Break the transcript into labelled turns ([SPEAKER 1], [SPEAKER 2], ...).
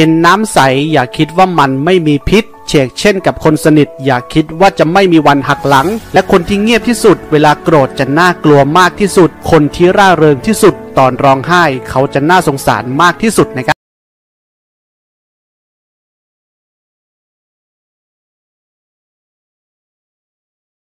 [SPEAKER 1] เห็นน้ำใสอย่าคิดว่ามันไม่มีพิษเชกเช่นกับคนสนิท อย่าคิดว่าจะไม่มีวันหักหลัง และคนที่เงียบที่สุด เวลาโกรธจะน่ากลัวมากที่สุด คนที่ร่าเริงที่สุด ตอนร้องไห้ เขาจะน่าสงสารมากที่สุดนะครับ